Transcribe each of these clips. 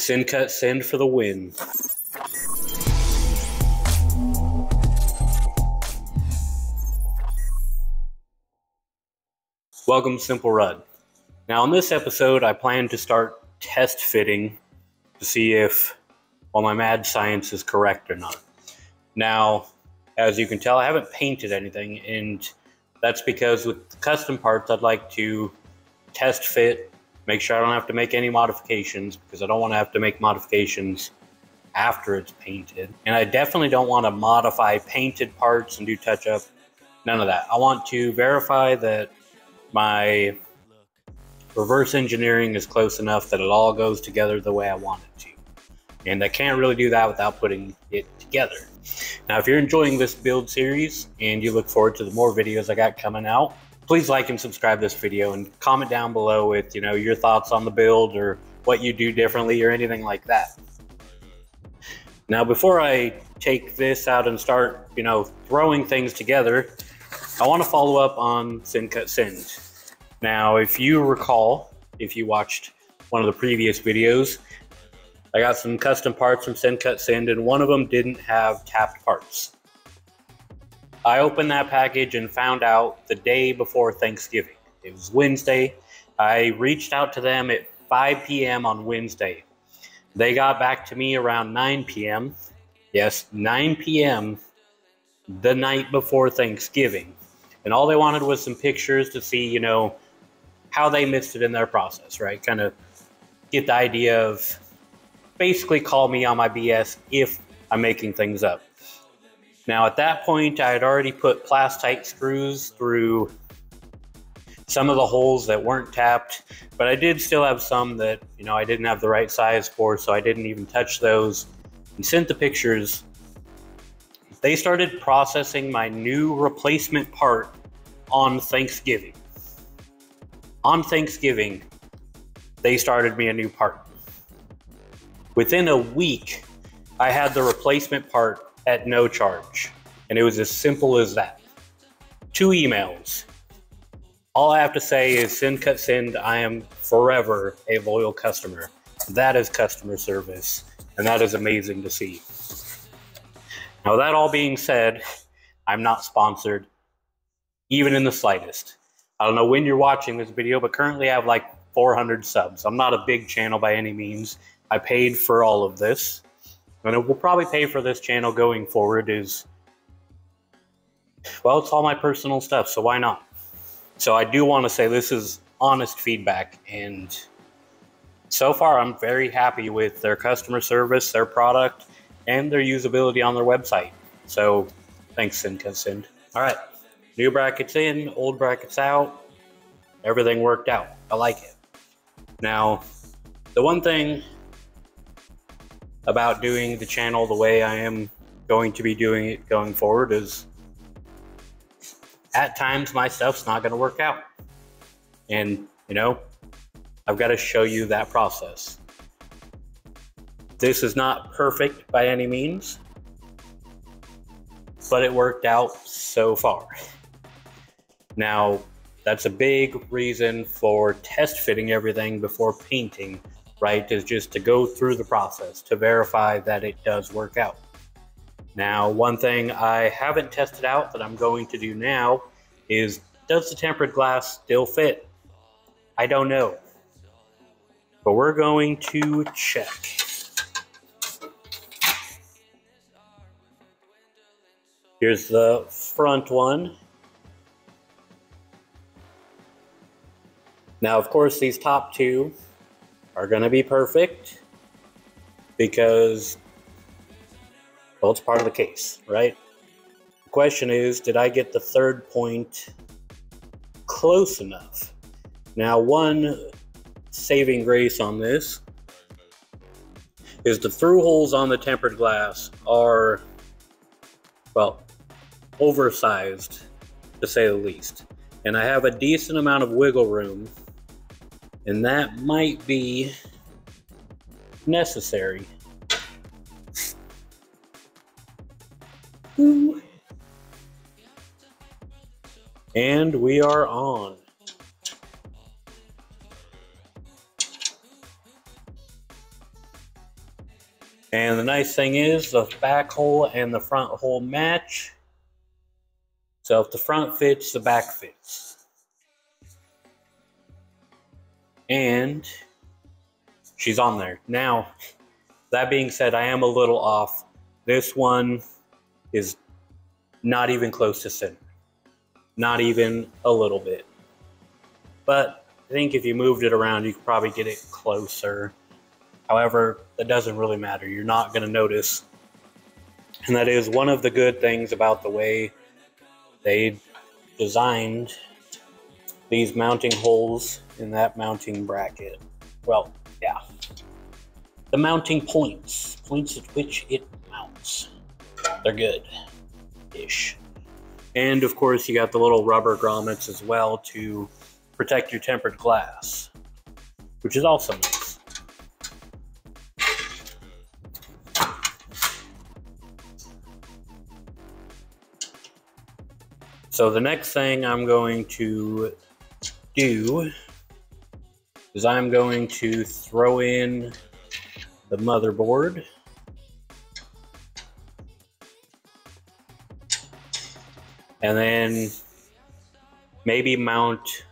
SendCutSend for the win. Welcome, Simple Rudd. Now, in this episode, I plan to start test fitting to see if, well, my mad science is correct or not. Now, as you can tell, I haven't painted anything, and that's because with custom parts, I'd like to test fit, make sure I don't have to make any modifications because I don't want to have to make modifications after it's painted. And I definitely don't want to modify painted parts and do touch up. None of that. I want to verify that my reverse engineering is close enough that it all goes together the way I want it to. And I can't really do that without putting it together. Now, if you're enjoying this build series and you look forward to the more videos I got coming out, please like and subscribe this video and comment down below with, you know, your thoughts on the build or what you do differently or anything like that. Now, before I take this out and start, you know, throwing things together, I want to follow up on SendCutSend. Now, if you recall, if you watched one of the previous videos, I got some custom parts from SendCutSend, and one of them didn't have tapped parts. I opened that package and found out the day before Thanksgiving. It was Wednesday. I reached out to them at 5 p.m. on Wednesday. They got back to me around 9 p.m. Yes, 9 p.m. the night before Thanksgiving. And all they wanted was some pictures to see, you know, how they missed it in their process, right? Kind of get the idea of basically call me on my BS if I'm making things up. Now, at that point, I had already put plastite screws through some of the holes that weren't tapped, but I did still have some that, you know, I didn't have the right size for, so I didn't even touch those and sent the pictures. They started processing my new replacement part on Thanksgiving. On Thanksgiving, they started me a new part. Within a week, I had the replacement part at no charge. And it was as simple as that. Two emails. All I have to say is SendCutSend. I am forever a loyal customer. That is customer service. And that is amazing to see. Now, that all being said, I'm not sponsored, even in the slightest. I don't know when you're watching this video, but currently I have like 400 subs. I'm not a big channel by any means. I paid for all of this. And it will probably pay for this channel going forward is, well, it's all my personal stuff, so why not? So I do want to say this is honest feedback, and so far I'm very happy with their customer service, their product, and their usability on their website. So thanks, Send. All right, new brackets in, old brackets out. Everything worked out. I like it. Now, the one thing about doing the channel the way I am going to be doing it going forward is at times my stuff's not going to work out. And, you know, I've got to show you that process. This is not perfect by any means, but it worked out so far. Now, that's a big reason for test fitting everything before painting right, is just to go through the process to verify that it does work out. Now, one thing I haven't tested out that I'm going to do now is does the tempered glass still fit? I don't know. But we're going to check. Here's the front one. Now, of course, these top two are going to be perfect because, well, it's part of the case, right? The question is, did I get the third point close enough? Now, one saving grace on this is the through holes on the tempered glass are, well, oversized to say the least. And I have a decent amount of wiggle room and that might be necessary. And we are on. And the nice thing is the back hole and the front hole match. So if the front fits, the back fits. And she's on there. Now, that being said, I am a little off. This one is not even close to center. Not even a little bit. But I think if you moved it around, you could probably get it closer. However, that doesn't really matter. You're not going to notice. And that is one of the good things about the way they designed these mounting holes in that mounting bracket. Well, yeah. The mounting points, points at which it mounts. They're good ish. And of course, you got the little rubber grommets as well to protect your tempered glass, which is also nice. So the next thing I'm going to do is I'm going to throw in the motherboard. And then maybe mount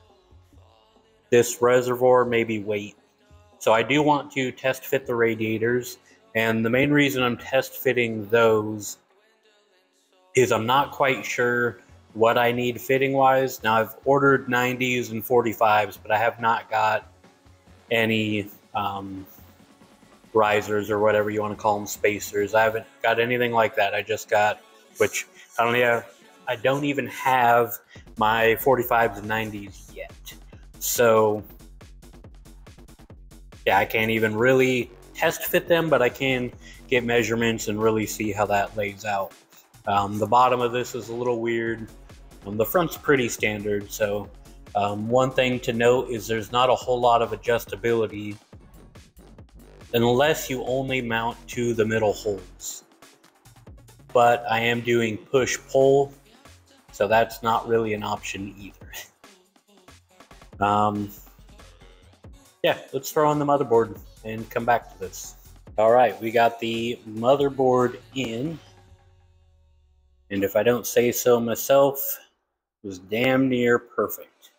this reservoir, maybe wait. So I do want to test fit the radiators. And the main reason I'm test fitting those is I'm not quite sure what I need fitting wise. Now I've ordered 90s and 45s, but I have not got any um, risers or whatever you want to call them, spacers. I haven't got anything like that. I just got, which I don't I don't even have my 45s and 90s yet. So yeah, I can't even really test fit them, but I can get measurements and really see how that lays out. Um, the bottom of this is a little weird. Um, the front's pretty standard, so um, one thing to note is there's not a whole lot of adjustability unless you only mount to the middle holes. But I am doing push-pull, so that's not really an option either. um, yeah, let's throw on the motherboard and come back to this. All right, we got the motherboard in. And if I don't say so myself, was damn near perfect.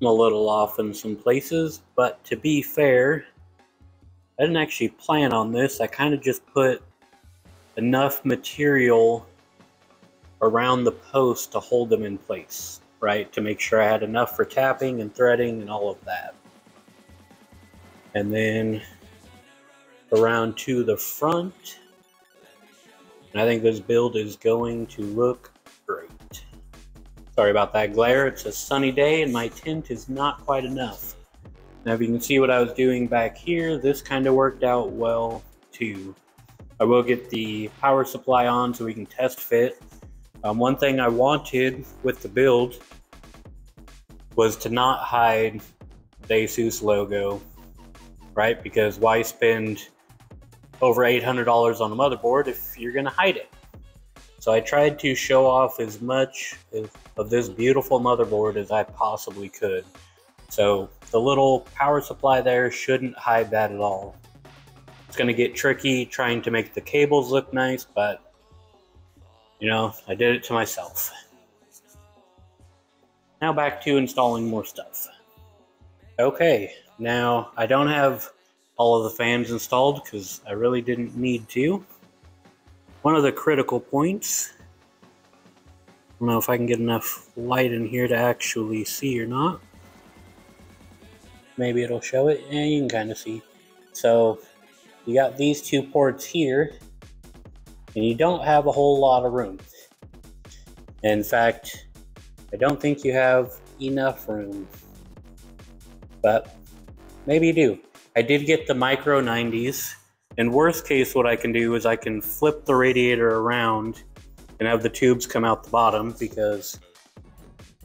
I'm a little off in some places, but to be fair, I didn't actually plan on this. I kind of just put enough material around the post to hold them in place, right? To make sure I had enough for tapping and threading and all of that. And then around to the front. And I think this build is going to look great. Sorry about that glare. It's a sunny day and my tint is not quite enough. Now if you can see what I was doing back here, this kind of worked out well too. I will get the power supply on so we can test fit. Um, one thing I wanted with the build was to not hide the Asus logo, right? Because why spend over $800 on a motherboard if you're going to hide it. So I tried to show off as much of this beautiful motherboard as I possibly could. So the little power supply there shouldn't hide that at all. It's going to get tricky trying to make the cables look nice, but you know, I did it to myself. Now back to installing more stuff. Okay, now I don't have all of the fans installed because I really didn't need to. One of the critical points, I don't know if I can get enough light in here to actually see or not. Maybe it'll show it, and yeah, you can kind of see. So you got these two ports here, and you don't have a whole lot of room. In fact, I don't think you have enough room, but maybe you do. I did get the micro 90s. In worst case, what I can do is I can flip the radiator around and have the tubes come out the bottom because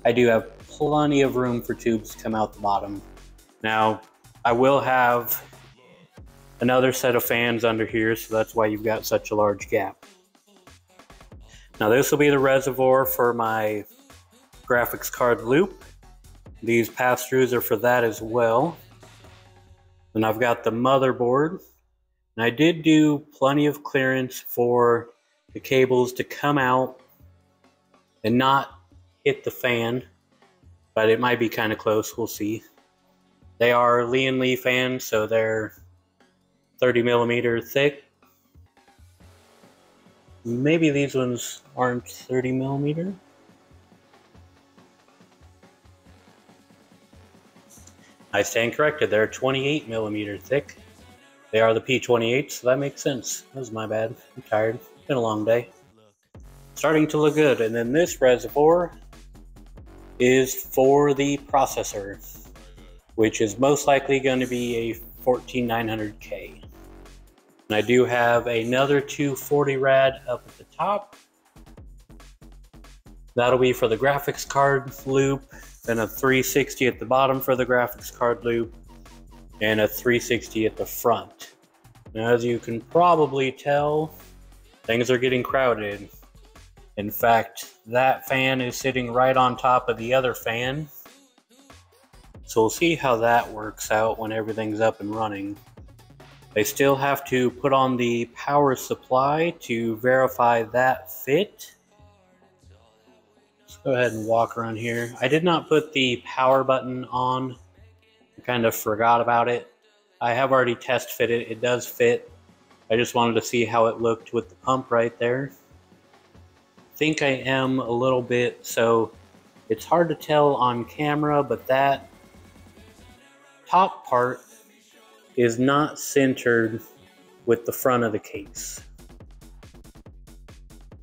I do have plenty of room for tubes to come out the bottom. Now, I will have another set of fans under here, so that's why you've got such a large gap. Now this will be the reservoir for my graphics card loop. These pass-throughs are for that as well. Then I've got the motherboard. And I did do plenty of clearance for the cables to come out and not hit the fan, but it might be kind of close. We'll see. They are Lian Li fans, so they're 30 millimeter thick. Maybe these ones aren't 30 millimeter. I stand corrected. They're 28 millimeter thick. They are the P28, so that makes sense. That was my bad. I'm tired. It's been a long day. Starting to look good. And then this reservoir is for the processor, which is most likely going to be a 14900K. And I do have another 240 rad up at the top. That'll be for the graphics card loop, then a 360 at the bottom for the graphics card loop, and a 360 at the front. Now, as you can probably tell, things are getting crowded. In fact, that fan is sitting right on top of the other fan. So we'll see how that works out when everything's up and running. They still have to put on the power supply to verify that fit. Go ahead and walk around here. I did not put the power button on kind of forgot about it. I have already test fitted. It does fit. I just wanted to see how it looked with the pump right there. I think I am a little bit, so it's hard to tell on camera, but that top part is not centered with the front of the case.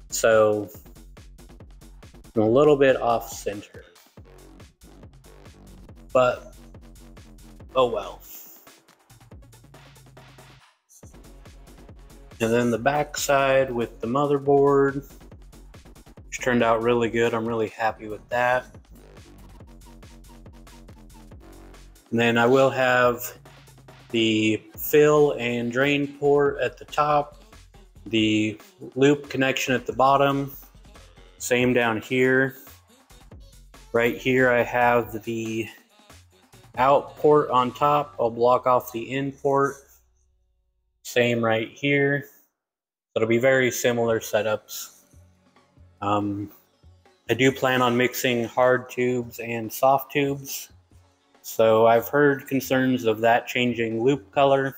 So a little bit off center. But Oh well. And then the back side with the motherboard, which turned out really good. I'm really happy with that. And then I will have the fill and drain port at the top, the loop connection at the bottom, same down here. Right here I have the out port on top. I'll block off the in port. Same right here. It'll be very similar setups. Um, I do plan on mixing hard tubes and soft tubes. So I've heard concerns of that changing loop color.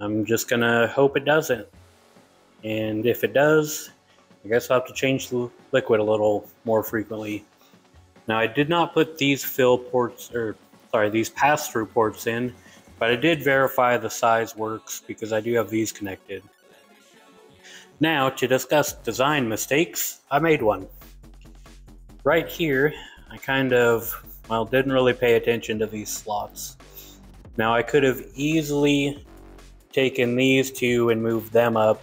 I'm just gonna hope it doesn't. And if it does, I guess I'll have to change the liquid a little more frequently. Now I did not put these fill ports, or sorry, these pass-through ports in, but I did verify the size works because I do have these connected. Now to discuss design mistakes, I made one. Right here, I kind of, well, didn't really pay attention to these slots. Now I could have easily taken these two and moved them up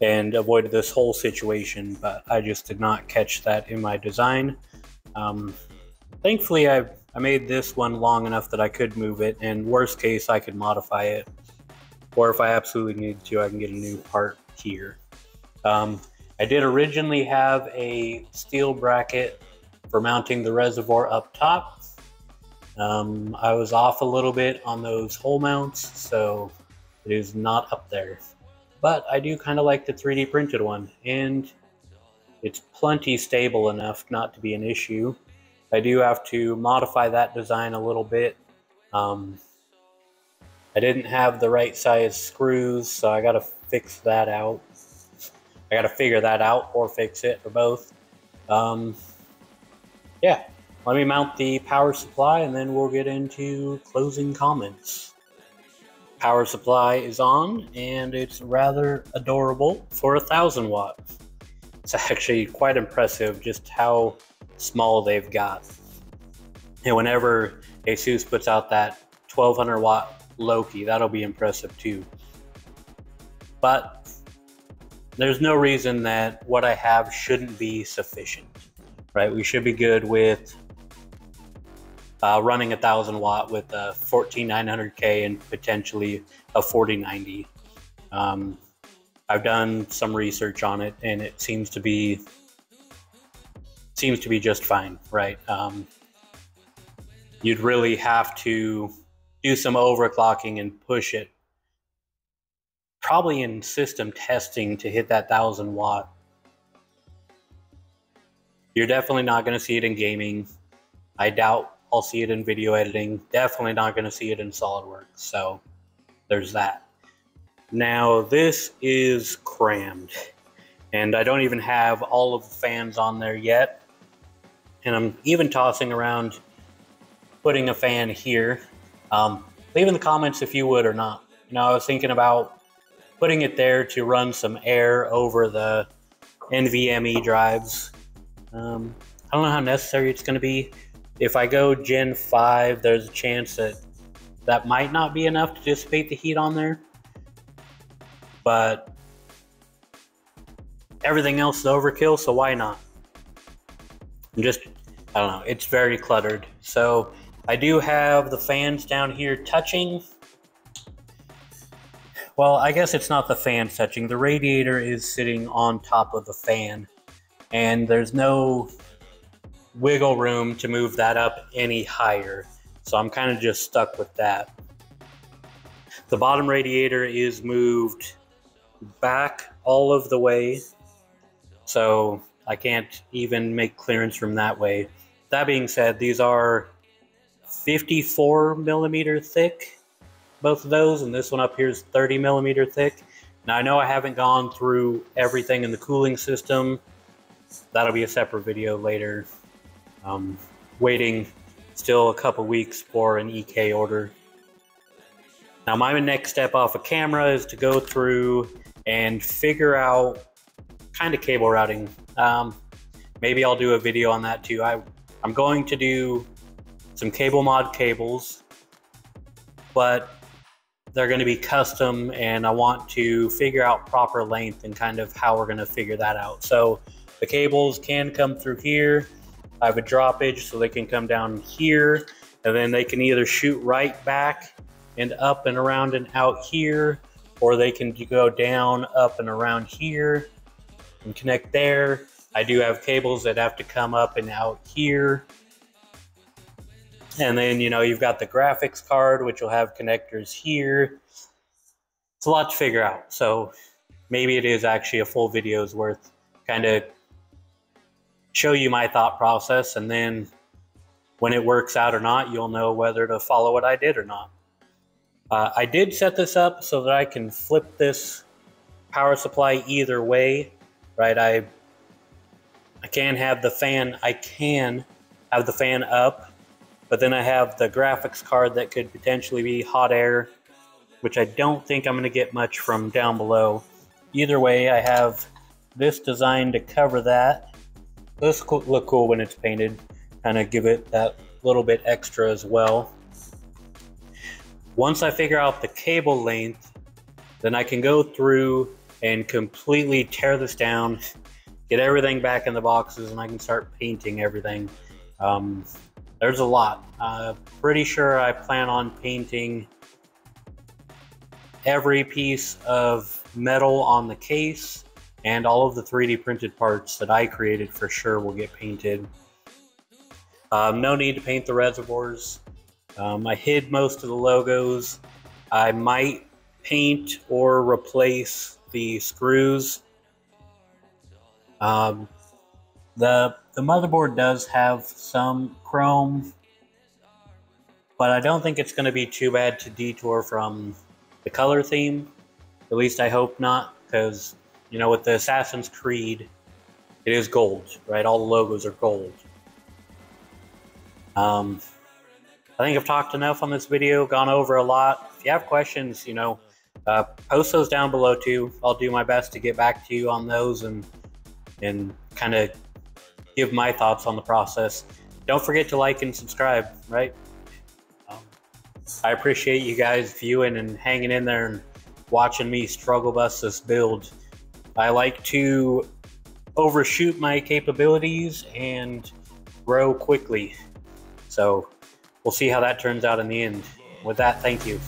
and avoided this whole situation, but I just did not catch that in my design. Um, thankfully, I, I made this one long enough that I could move it, and worst case, I could modify it. Or if I absolutely need to, I can get a new part here. Um, I did originally have a steel bracket for mounting the reservoir up top. Um, I was off a little bit on those hole mounts, so it is not up there. But I do kind of like the 3D printed one, and it's plenty stable enough not to be an issue. I do have to modify that design a little bit. Um, I didn't have the right size screws, so I got to fix that out. I got to figure that out or fix it or both. Um, yeah, let me mount the power supply and then we'll get into closing comments. Power supply is on and it's rather adorable for a thousand watts. It's actually quite impressive just how small they've got. And whenever Asus puts out that 1200 watt Loki, that'll be impressive too. But there's no reason that what I have shouldn't be sufficient, right? We should be good with uh, running a thousand watt with a 14900K and potentially a 4090. Um, I've done some research on it, and it seems to be seems to be just fine, right? Um, you'd really have to do some overclocking and push it probably in system testing to hit that 1000 watt. You're definitely not going to see it in gaming. I doubt I'll see it in video editing. Definitely not going to see it in SolidWorks. So there's that. Now, this is crammed, and I don't even have all of the fans on there yet. And I'm even tossing around putting a fan here. Um, leave in the comments if you would or not. You know, I was thinking about putting it there to run some air over the NVMe drives. Um, I don't know how necessary it's going to be. If I go Gen 5, there's a chance that that might not be enough to dissipate the heat on there but everything else is overkill, so why not? I'm just, I don't know, it's very cluttered. So I do have the fans down here touching. Well, I guess it's not the fan touching. The radiator is sitting on top of the fan, and there's no wiggle room to move that up any higher. So I'm kind of just stuck with that. The bottom radiator is moved back all of the way, so I can't even make clearance from that way. That being said, these are 54 millimeter thick, both of those, and this one up here is 30 millimeter thick. Now I know I haven't gone through everything in the cooling system. That'll be a separate video later. Um, waiting still a couple weeks for an EK order. Now my next step off of camera is to go through and figure out kind of cable routing. Um, maybe I'll do a video on that too. I, I'm going to do some CableMod cables, but they're going to be custom and I want to figure out proper length and kind of how we're going to figure that out. So the cables can come through here. I have a droppage so they can come down here and then they can either shoot right back and up and around and out here or they can go down, up, and around here and connect there. I do have cables that have to come up and out here. And then, you know, you've got the graphics card, which will have connectors here. It's a lot to figure out. So maybe it is actually a full video's worth kind of show you my thought process. And then when it works out or not, you'll know whether to follow what I did or not. Uh, I did set this up so that I can flip this power supply either way, right? I I can have the fan, I can have the fan up, but then I have the graphics card that could potentially be hot air, which I don't think I'm going to get much from down below. Either way, I have this designed to cover that. This look cool when it's painted, kind of give it that little bit extra as well. Once I figure out the cable length, then I can go through and completely tear this down, get everything back in the boxes, and I can start painting everything. Um, there's a lot. Uh, pretty sure I plan on painting every piece of metal on the case and all of the 3D printed parts that I created for sure will get painted. Um, no need to paint the reservoirs. Um, I hid most of the logos. I might paint or replace the screws. Um, the the motherboard does have some chrome, but I don't think it's going to be too bad to detour from the color theme. At least I hope not, because you know with the Assassin's Creed, it is gold, right? All the logos are gold. Um, I think I've talked enough on this video, gone over a lot. If you have questions, you know, uh, post those down below too. I'll do my best to get back to you on those and and kind of give my thoughts on the process. Don't forget to like and subscribe, right? Um, I appreciate you guys viewing and hanging in there and watching me struggle bust this build. I like to overshoot my capabilities and grow quickly. So We'll see how that turns out in the end. With that, thank you.